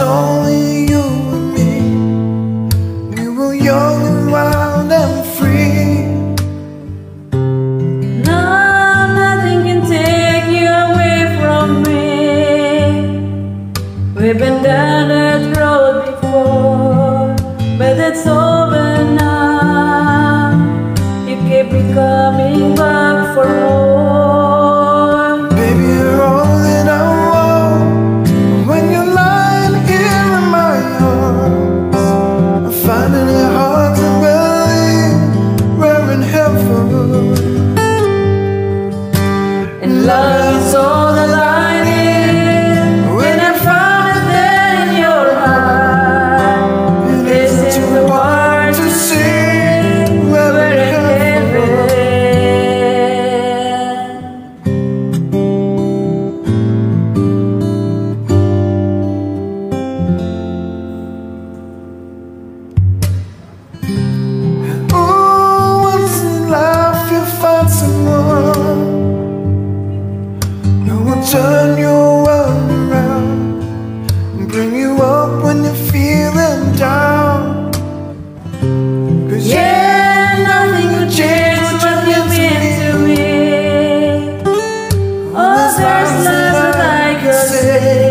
only turn you around and bring you up when you're feeling down. Cause yeah, yeah nothing change what you mean to me. Oh, there's nothing